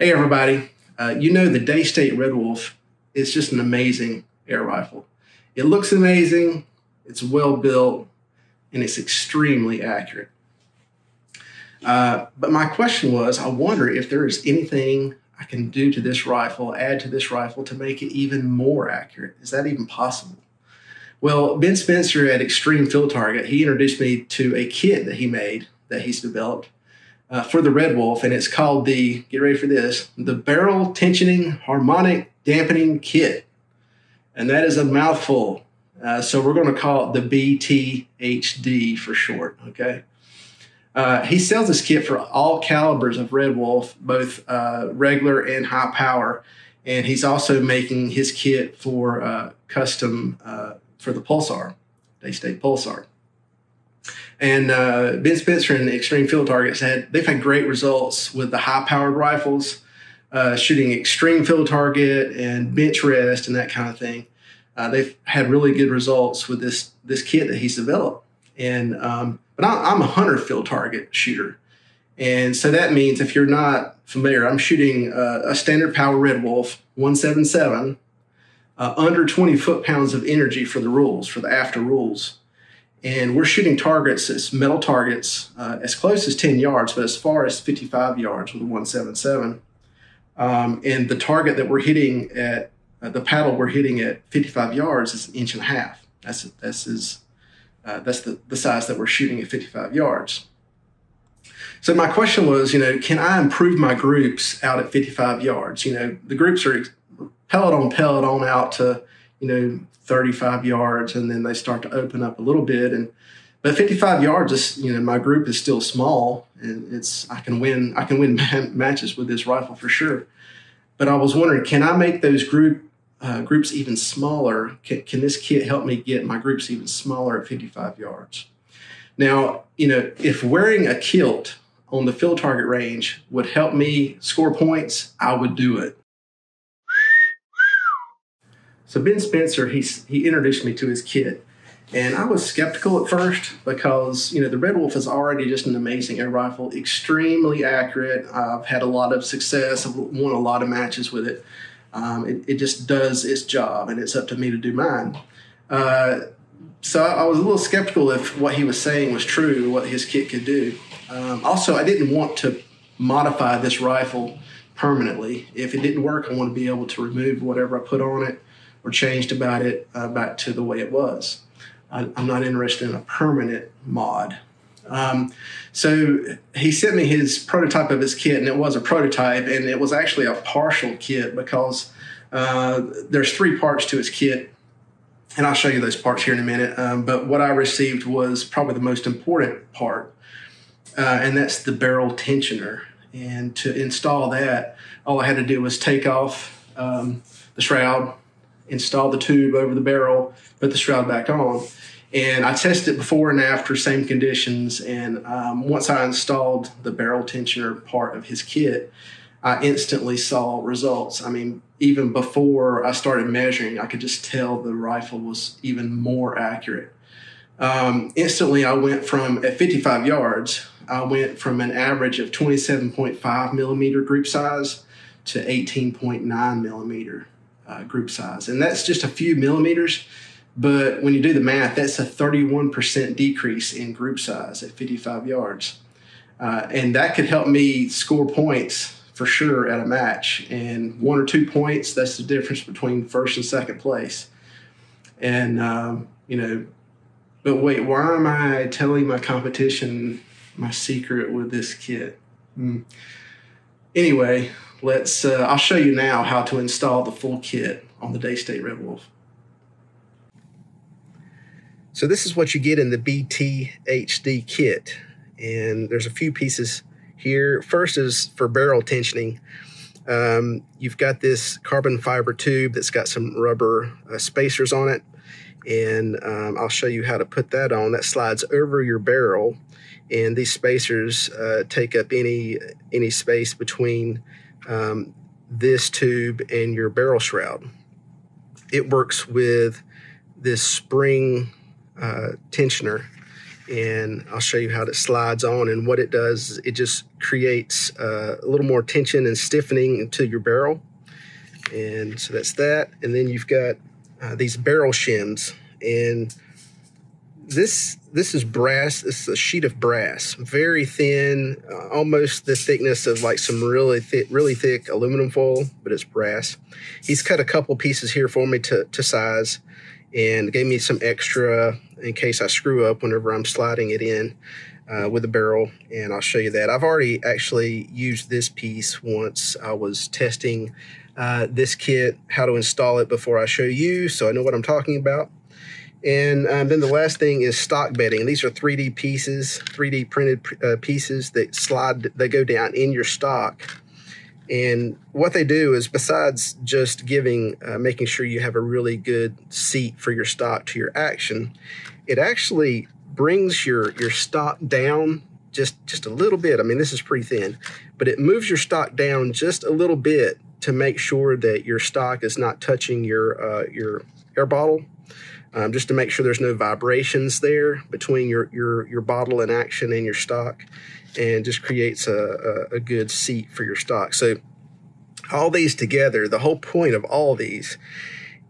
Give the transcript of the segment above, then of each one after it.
Hey, everybody. Uh, you know, the Daystate Red Wolf is just an amazing air rifle. It looks amazing, it's well built, and it's extremely accurate. Uh, but my question was I wonder if there is anything I can do to this rifle, add to this rifle to make it even more accurate. Is that even possible? Well, Ben Spencer at Xtreme Field Target, he introduced me to a kit that he made that he's developed uh, for the Red Wolf, and it's called the, get ready for this, the Barrel Tensioning Harmonic Dampening Kit. And that is a mouthful. Uh, so we're going to call it the BTHD for short, okay? Uh, he sells this kit for all calibers of Red Wolf, both uh, regular and high power. And he's also making his kit for uh, custom uh, for the Pulsar, Daystate Pulsar. And uh, Ben Spencer and Xtreme Field Targets had they've had great results with the high powered rifles, uh, shooting extreme field target and bench rest and that kind of thing. Uh, they've had really good results with this this kit that he's developed. And um, but I'm a hunter field target shooter, and so that means if you're not familiar, I'm shooting uh, a standard power Red Wolf 177, uh, under 20 foot pounds of energy for the rules for the AAFTA rules and we're shooting targets as metal targets uh, as close as 10 yards, but as far as 55 yards with a 177. Um, and the target that we're hitting at uh, the paddle we're hitting at 55 yards is an inch and a half. That's that's his, uh, that's the, the size that we're shooting at 55 yards. So my question was, you know, can I improve my groups out at 55 yards? You know, the groups are pellet on pellet on out to you know 35 yards, and then they start to open up a little bit. And but 55 yards is you know my group is still small, and it's I can win I can win matches with this rifle for sure. But I was wondering, can I make those group uh, groups even smaller? Can, can this kit help me get my groups even smaller at 55 yards? Now, you know, if wearing a kilt on the field target range would help me score points, I would do it. So Ben Spencer, he he introduced me to his kit, and I was skeptical at first because you know the Red Wolf is already just an amazing air rifle, extremely accurate. I've had a lot of success. I've won a lot of matches with it. Um, it, it, just does its job, and it's up to me to do mine. Uh, so I was a little skeptical if what he was saying was true, what his kit could do. Um, also, I didn't want to modify this rifle permanently. If it didn't work, I want to be able to remove whatever I put on it or changed about it uh, back to the way it was. I, am not interested in a permanent mod. Um, so he sent me his prototype of his kit, and it was a prototype, and it was actually a partial kit because uh, there's three parts to his kit, and I'll show you those parts here in a minute. Um, but what I received was probably the most important part, uh, and that's the barrel tensioner. And to install that, all I had to do was take off um, the shroud, install the tube over the barrel, put the shroud back on. And I tested it before and after, same conditions. And um, once I installed the barrel tensioner part of his kit, I instantly saw results. I mean, even before I started measuring, I could just tell the rifle was even more accurate. Um, instantly, I went from at 55 yards, I went from an average of 27.5 millimeter group size to 18.9 millimeter uh, group size. And that's just a few millimeters. But when you do the math, that's a 31% decrease in group size at 55 yards. Uh, and that could help me score points for sure at a match. And one or two points, that's the difference between first and second place. And, um, you know, but wait, why am I telling my competition my secret with this kit? Mm. Anyway, let's uh, I'll show you now how to install the full kit on the Daystate Red Wolf. So this is what you get in the BTHD kit. And there's a few pieces here. First is for barrel tensioning. Um, you've got this carbon fiber tube that's got some rubber uh, spacers on it. And um, I'll show you how to put that on. That slides over your barrel. And these spacers uh, take up any any space between um, this tube and your barrel shroud. It works with this spring uh, tensioner, and I'll show you how it slides on. And what it does, it just creates uh, a little more tension and stiffening to your barrel. And so that's that. And then you've got uh, these barrel shims, and this this is brass. This is a sheet of brass, very thin, uh, almost the thickness of like some really thick, really thick aluminum foil, but it's brass. He's cut a couple pieces here for me to to size, and gave me some extra in case I screw up whenever I'm sliding it in uh, with the barrel. And I'll show you that. I've already actually used this piece once. I was testing uh, this kit, how to install it before I show you, so I know what I'm talking about. And um, then the last thing is stock bedding. These are 3D pieces, 3D printed uh, pieces that slide, they go down in your stock. And what they do is, besides just giving, uh, making sure you have a really good seat for your stock to your action, it actually brings your your stock down just just a little bit. I mean, this is pretty thin, but it moves your stock down just a little bit to make sure that your stock is not touching your uh, your air bottle um, just to make sure there's no vibrations there between your, your, your bottle in action and your stock and just creates a, a, a good seat for your stock. So all these together, the whole point of all these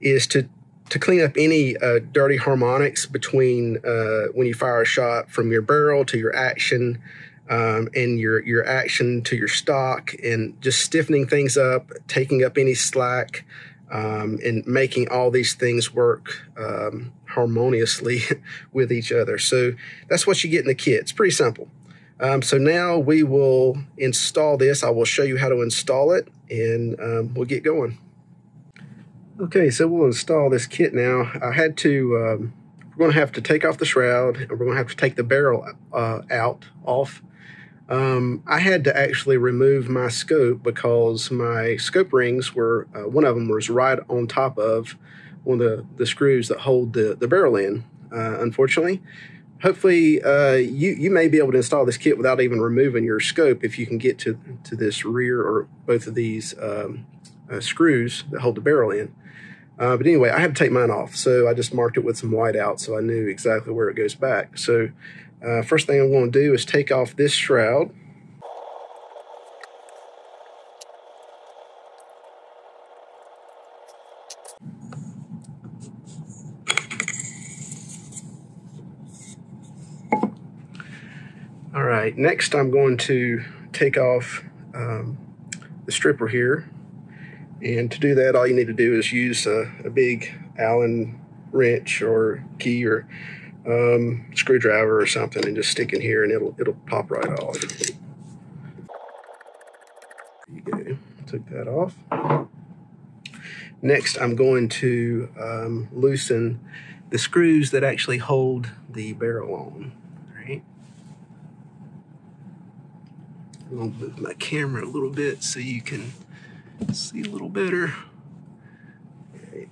is to to clean up any uh, dirty harmonics between uh, when you fire a shot from your barrel to your action um, and your your action to your stock and just stiffening things up, taking up any slack, um, and making all these things work um, harmoniously with each other. So that's what you get in the kit. It's pretty simple. Um, so now we will install this. I will show you how to install it and um, we'll get going. Okay, so we'll install this kit now. I had to, um, we're going to have to take off the shroud and we're going to have to take the barrel uh, out, off um, I had to actually remove my scope because my scope rings were, uh, one of them was right on top of one of the, the screws that hold the, the barrel in, uh, unfortunately. Hopefully, uh, you, you may be able to install this kit without even removing your scope if you can get to, to this rear or both of these um, uh, screws that hold the barrel in. Uh, but anyway, I had to take mine off, so I just marked it with some white out so I knew exactly where it goes back. So uh, first thing I'm going to do is take off this shroud. All right, next I'm going to take off um, the stripper here. And to do that, all you need to do is use a, a big Allen wrench or key or um, screwdriver or something and just stick in here and it'll it'll pop right off. There you go. Took that off. Next, I'm going to um, loosen the screws that actually hold the barrel on. Right. I'm gonna move my camera a little bit so you can see a little better. Right.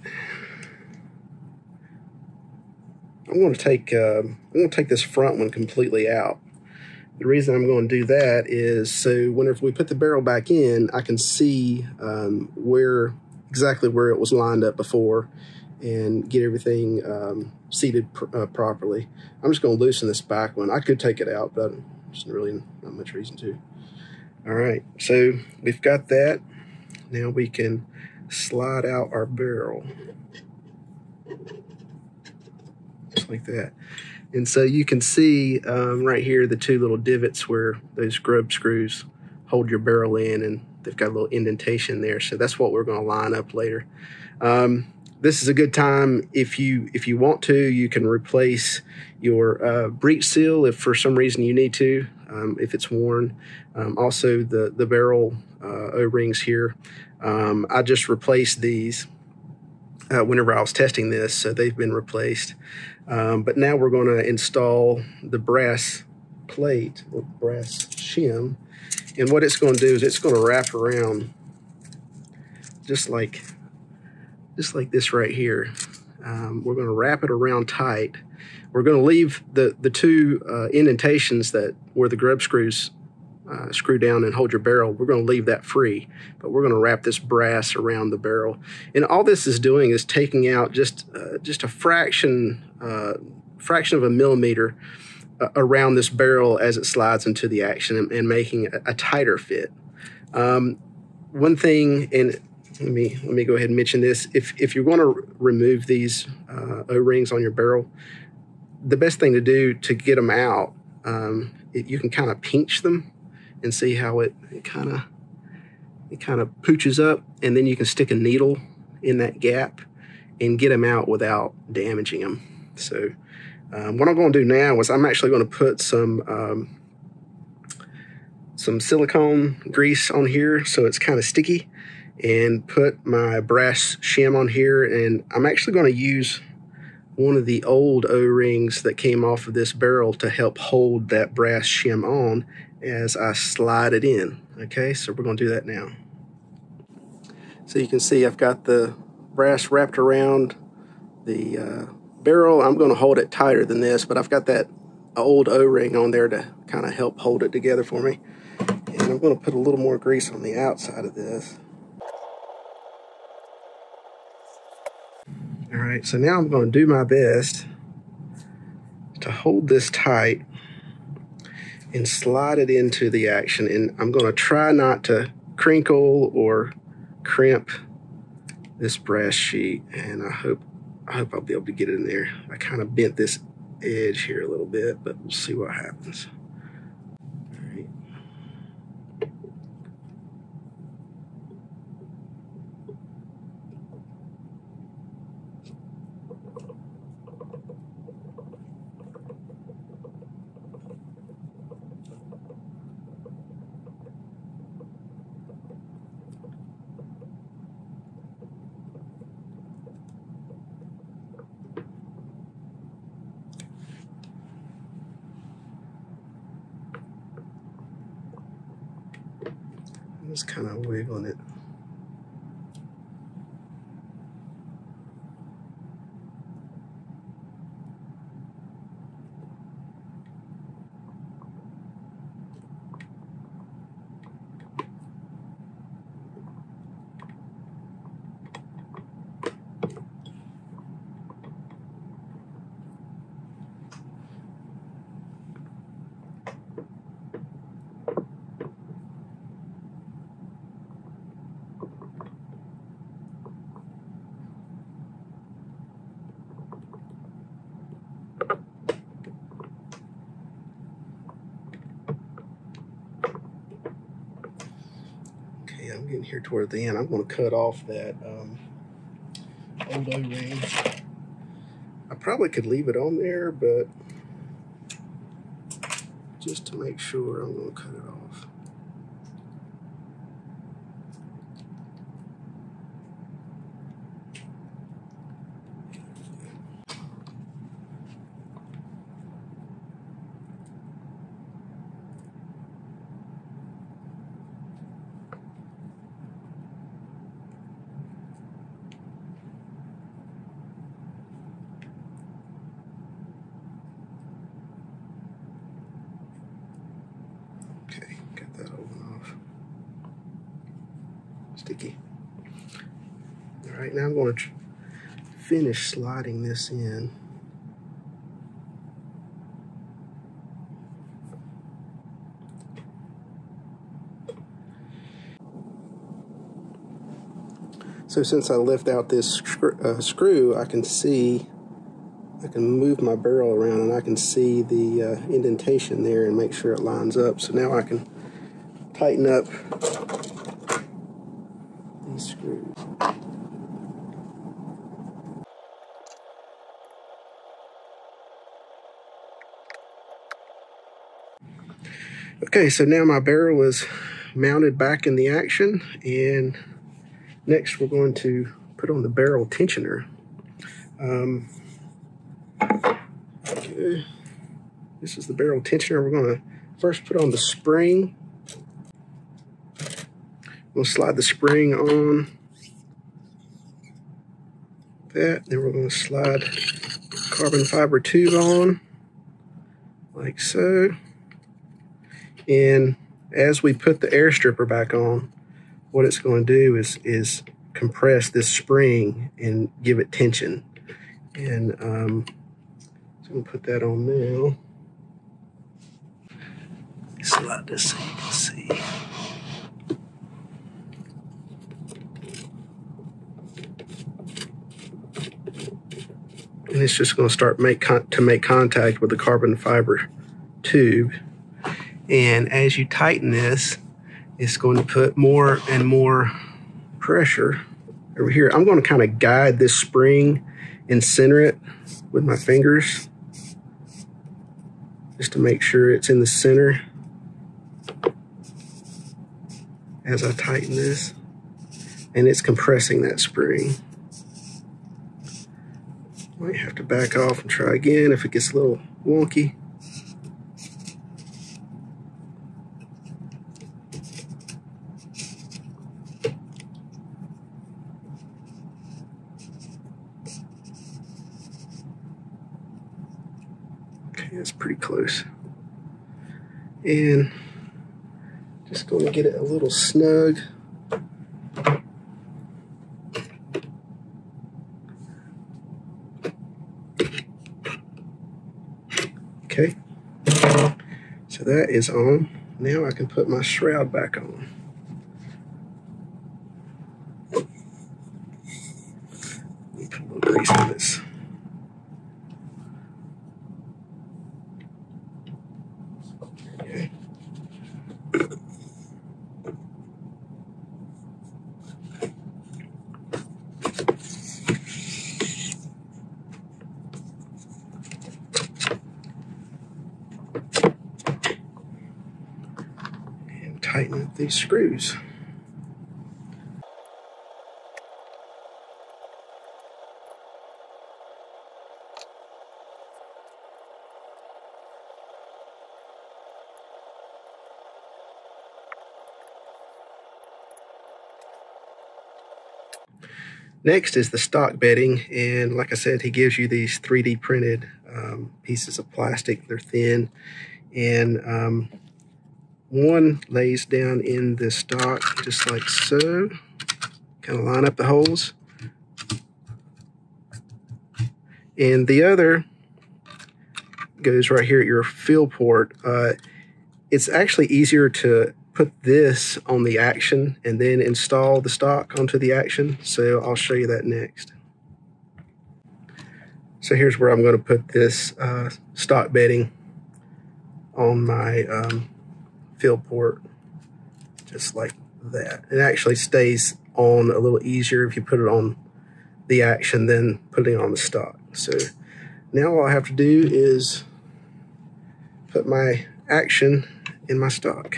I'm going to take uh, I'm going to take this front one completely out. The reason I'm going to do that is so whenever we put the barrel back in, I can see um, where exactly where it was lined up before and get everything um, seated pr uh, properly. I'm just going to loosen this back one. I could take it out, but there's really not much reason to. All right, so we've got that. Now we can slide out our barrel like that. And so you can see um, right here the two little divots where those grub screws hold your barrel in and they've got a little indentation there. So that's what we're going to line up later. Um, this is a good time if you if you want to you can replace your uh, breech seal if for some reason you need to um, if it's worn um, also the the barrel uh, o-rings here um, I just replaced these uh, whenever I was testing this so they've been replaced um, but now we're going to install the brass plate or brass shim. And what it's going to do is it's going to wrap around just like, just like this right here. Um, we're going to wrap it around tight. We're going to leave the, the two uh, indentations that where the grub screws uh, screw down and hold your barrel, we're going to leave that free, but we're going to wrap this brass around the barrel. And all this is doing is taking out just uh, just a fraction uh, fraction of a millimeter uh, around this barrel as it slides into the action and, and making a, a, tighter fit. Um, one thing, and let me let me go ahead and mention this: if if you're going to remove these uh, O-rings on your barrel, the best thing to do to get them out, um, it, you can kind of pinch them and see how it kind of it kind of pooches up, and then you can stick a needle in that gap and get them out without damaging them. So um, what I'm going to do now is I'm actually going to put some um, some silicone grease on here so it's kind of sticky and put my brass shim on here and I'm actually going to use one of the old O-rings that came off of this barrel to help hold that brass shim on as I slide it in. Okay, so we're going to do that now. So you can see I've got the brass wrapped around the uh, barrel. I'm going to hold it tighter than this, but I've got that old O-ring on there to kind of help hold it together for me. And I'm going to put a little more grease on the outside of this. All right, so now I'm going to do my best to hold this tight and slide it into the action. And I'm going to try not to crinkle or crimp this brass sheet. And I hope I hope I'll be able to get it in there. I kind of bent this edge here a little bit, but we'll see what happens. just kind of wiggling it. I'm here toward the end. I'm going to cut off that um, old O-ring. I probably could leave it on there, but just to make sure, I'm going to cut it off. Sticky. All right, now I'm going to finish sliding this in. So since I lift out this screw, uh, screw, I can see, I can move my barrel around and I can see the uh, indentation there and make sure it lines up. So now I can tighten up these screws. Okay, so now my barrel is mounted back in the action and next we're going to put on the barrel tensioner. Um, okay, this is the barrel tensioner. We're going to first put on the spring We'll slide the spring on that. Then we're going to slide carbon fiber tube on like so. And as we put the air stripper back on, what it's going to do is, is compress this spring and give it tension. And um, so I'm going to put that on now. slide this so you can see. And it's just going to start make to make contact with the carbon fiber tube. And as you tighten this, it's going to put more and more pressure over here. I'm going to kind of guide this spring and center it with my fingers just to make sure it's in the center as I tighten this. And it's compressing that spring. Might have to back off and try again if it gets a little wonky. Okay, that's pretty close. And just going to get it a little snug. Okay, so that is on. Now I can put my shroud back on. Put a little grease on this. Okay. And tighten up these screws. Next is the stock bedding, and like I said, he gives you these 3D printed um, pieces of plastic. They're thin, and um, one lays down in the stock just like so. Kind of line up the holes, and the other goes right here at your fill port. Uh, it's actually easier to put this on the action and then install the stock onto the action. So I'll show you that next. So here's where I'm going to put this uh, stock bedding on my um, fill port, just like that. It actually stays on a little easier if you put it on the action than putting it on the stock. So now all I have to do is put my action in my stock.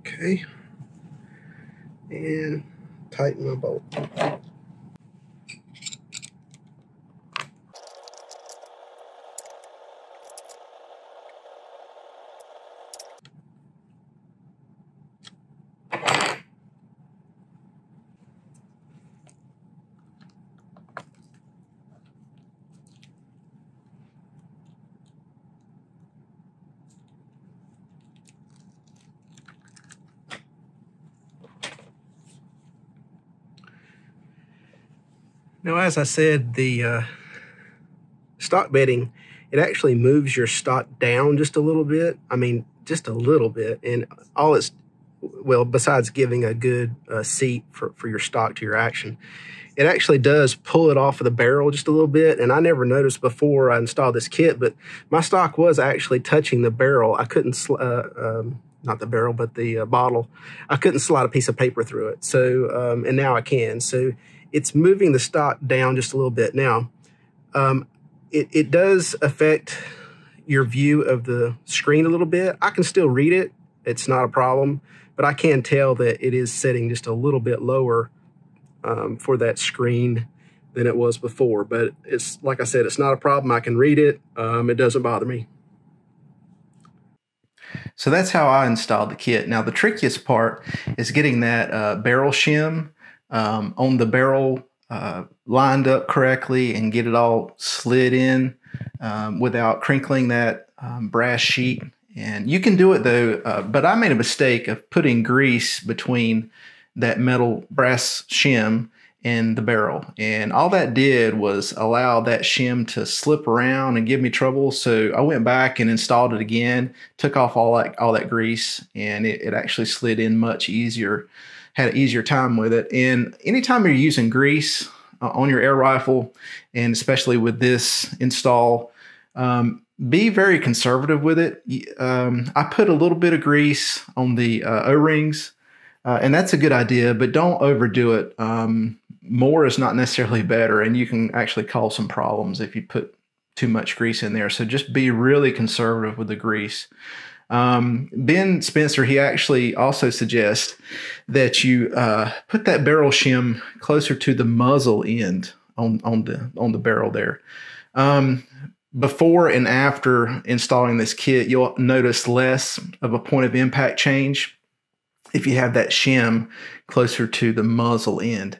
Okay. And tighten my bolt. Now, as I said, the uh, stock bedding, it actually moves your stock down just a little bit. I mean, just a little bit. And all it's, well, besides giving a good uh, seat for, for your stock to your action, it actually does pull it off of the barrel just a little bit. And I never noticed before I installed this kit, but my stock was actually touching the barrel. I couldn't, uh, um, not the barrel, but the uh, bottle. I couldn't slide a piece of paper through it. So, um, and now I can. So it's moving the stock down just a little bit. Now, um, it, it does affect your view of the screen a little bit. I can still read it. It's not a problem, but I can tell that it is setting just a little bit lower um, for that screen than it was before. But it's like I said, it's not a problem. I can read it. Um, it doesn't bother me. So that's how I installed the kit. Now the trickiest part is getting that uh, barrel shim um, on the barrel uh, lined up correctly and get it all slid in um, without crinkling that um, brass sheet And you can do it though, uh, but I made a mistake of putting grease between that metal brass shim and the barrel. And all that did was allow that shim to slip around and give me trouble. So I went back and installed it again, took off all that all that grease, and it, it actually slid in much easier. Had an easier time with it. And anytime you're using grease uh, on your air rifle, and especially with this install, um, be very conservative with it. Um, I put a little bit of grease on the uh, O rings, uh, and that's a good idea, but don't overdo it. Um, more is not necessarily better, and you can actually cause some problems if you put too much grease in there. So just be really conservative with the grease. Um, ben Spencer, he actually also suggests that you uh, put that barrel shim closer to the muzzle end on on the on the barrel there. Um, before and after installing this kit, you'll notice less of a point of impact change if you have that shim closer to the muzzle end.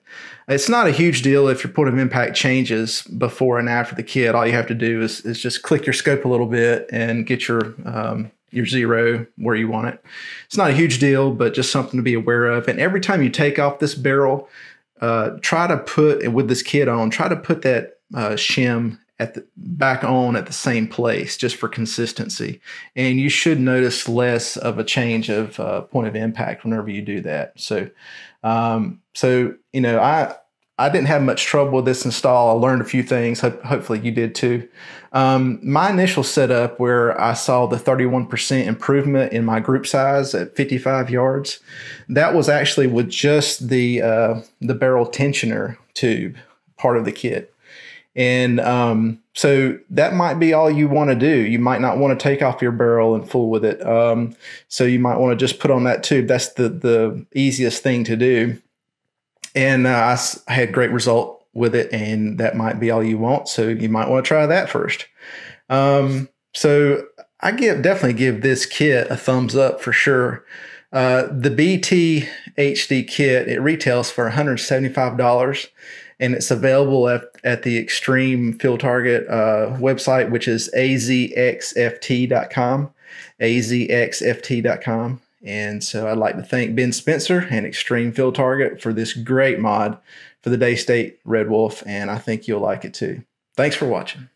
It's not a huge deal if your point of impact changes before and after the kit. All you have to do is, is just click your scope a little bit and get your um, your zero where you want it. It's not a huge deal, but just something to be aware of. And every time you take off this barrel, uh, try to put with this kit on, try to put that uh, shim at the back on at the same place just for consistency and you should notice less of a change of uh, point of impact whenever you do that so um, so you know i i didn't have much trouble with this install i learned a few things Ho- hopefully you did too um, my initial setup where i saw the 31% improvement in my group size at 55 yards that was actually with just the uh, the barrel tensioner tube part of the kit and um, so that might be all you want to do. You might not want to take off your barrel and fool with it. Um, so you might want to just put on that tube. That's the the easiest thing to do. And uh, I had great result with it, and that might be all you want. So you might want to try that first. Um, so I give definitely give this kit a thumbs up for sure. Uh, the BT HD kit it retails for $175 and it's available at, at the Xtreme Field Target uh, website, which is azxft.com, azxft.com. And so I'd like to thank Ben Spencer and Xtreme Field Target for this great mod for the Daystate Red Wolf, and I think you'll like it too. Thanks for watching.